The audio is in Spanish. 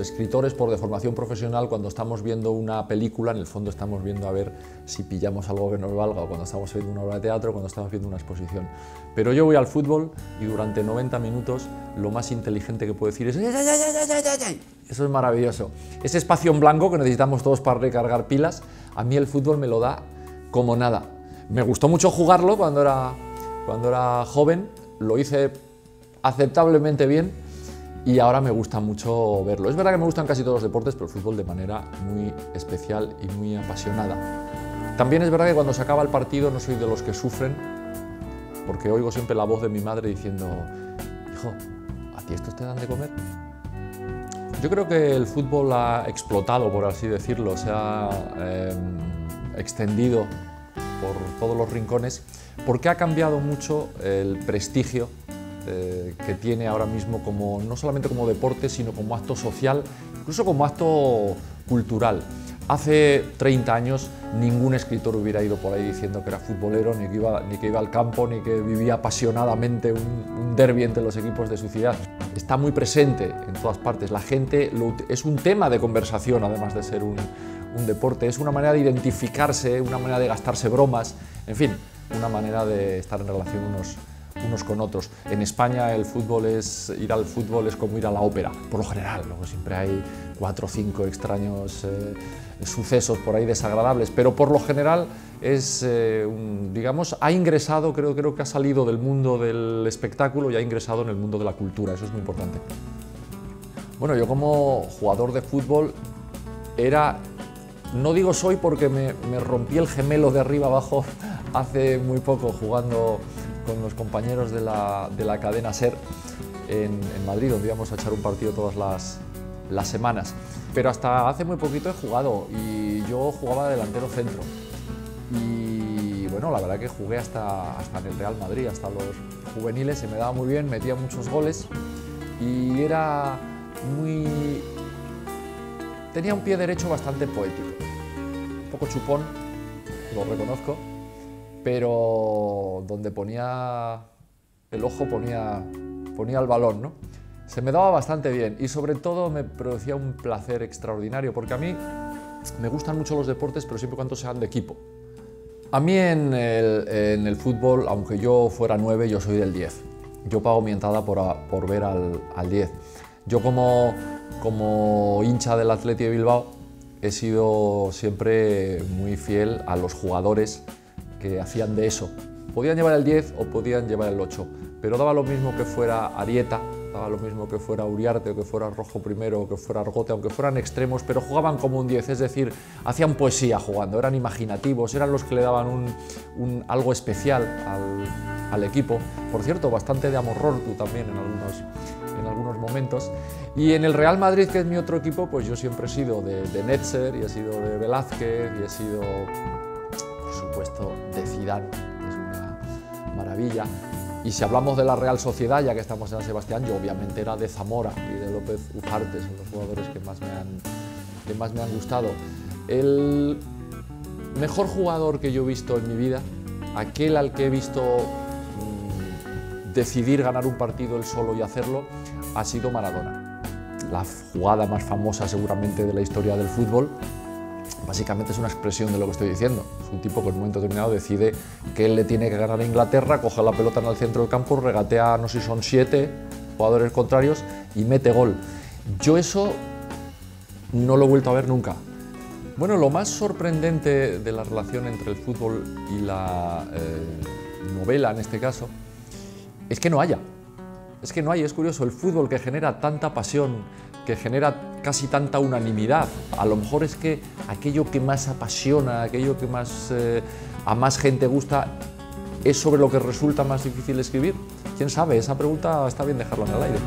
escritores por deformación profesional, cuando estamos viendo una película, en el fondo estamos viendo a ver si pillamos algo que nos valga, o cuando estamos viendo una obra de teatro, o cuando estamos viendo una exposición. Pero yo voy al fútbol y durante 90 minutos lo más inteligente que puedo decir es. Eso es maravilloso. Ese espacio en blanco que necesitamos todos para recargar pilas, a mí el fútbol me lo da como nada. Me gustó mucho jugarlo cuando era, cuando era joven, lo hice aceptablemente bien y ahora me gusta mucho verlo. Es verdad que me gustan casi todos los deportes, pero el fútbol de manera muy especial y muy apasionada. También es verdad que cuando se acaba el partido no soy de los que sufren, porque oigo siempre la voz de mi madre diciendo, hijo, ¿a ti esto te dan de comer? Yo creo que el fútbol ha explotado, por así decirlo, se ha eh, extendido por todos los rincones, porque ha cambiado mucho el prestigio eh, que tiene ahora mismo como, no solamente como deporte, sino como acto social, incluso como acto cultural. Hace 30 años ningún escritor hubiera ido por ahí diciendo que era futbolero, ni que iba, ni que iba al campo, ni que vivía apasionadamente un, un derbi entre los equipos de su ciudad. Está muy presente en todas partes. La gente lo, es un tema de conversación, además de ser un, un deporte. Es una manera de identificarse, una manera de gastarse bromas, en fin, una manera de estar en relación unos, unos con otros. En España el fútbol es, ir al fútbol es como ir a la ópera, por lo general, luego siempre hay cuatro o cinco extraños eh, sucesos por ahí desagradables, pero por lo general es, eh, un, digamos, ha ingresado, creo, creo que ha salido del mundo del espectáculo y ha ingresado en el mundo de la cultura, eso es muy importante. Bueno, yo como jugador de fútbol era, no digo soy porque me, me rompí el gemelo de arriba abajo hace muy poco jugando con los compañeros de la, de la cadena SER en, en, Madrid, donde íbamos a echar un partido todas las, las semanas. Pero hasta hace muy poquito he jugado y yo jugaba delantero centro. Y bueno, la verdad que jugué hasta, hasta en el Real Madrid, hasta los juveniles, se me daba muy bien, metía muchos goles y era muy... tenía un pie derecho bastante poético, un poco chupón, lo reconozco, pero donde ponía el ojo ponía, ponía el balón, ¿no? Se me daba bastante bien y sobre todo me producía un placer extraordinario porque a mí me gustan mucho los deportes, pero siempre cuando sean de equipo. A mí en el, en el fútbol, aunque yo fuera 9, yo soy del 10. Yo pago mi entrada por, por ver al, al 10. Yo como, como hincha del Atleti de Bilbao he sido siempre muy fiel a los jugadores que hacían de eso. Podían llevar el 10 o podían llevar el 8, pero daba lo mismo que fuera Arieta, daba lo mismo que fuera Uriarte o que fuera Rojo primero o que fuera Argote, aunque fueran extremos, pero jugaban como un 10, es decir, hacían poesía jugando, eran imaginativos, eran los que le daban un, algo especial al, equipo. Por cierto, bastante de amor también en algunos, en algunos momentos. Y en el Real Madrid, que es mi otro equipo, pues yo siempre he sido de, de Netzer y he sido de Velázquez y he sido supuesto, de Zidane, que es una maravilla. Y si hablamos de la Real Sociedad, ya que estamos en San Sebastián, yo obviamente era de Zamora y de López Ufarte, son los jugadores que más me han, que más me han gustado. El mejor jugador que yo he visto en mi vida, aquel al que he visto mmm, decidir ganar un partido él solo y hacerlo, ha sido Maradona. La jugada más famosa seguramente de la historia del fútbol, básicamente es una expresión de lo que estoy diciendo. Es un tipo que en un momento determinado decide que él le tiene que ganar a Inglaterra, coge la pelota en el centro del campo, regatea, no sé si son siete jugadores contrarios y mete gol. Yo eso no lo he vuelto a ver nunca. Bueno, lo más sorprendente de la relación entre el fútbol y la eh, novela, en este caso, es que no haya. Es que no hay, es curioso, el fútbol que genera tanta pasión, que genera casi tanta unanimidad. A lo mejor es que aquello que más apasiona, aquello que más, eh, a más gente gusta, es sobre lo que resulta más difícil escribir. ¿Quién sabe? Esa pregunta está bien dejarla en el aire.